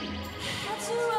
That's right.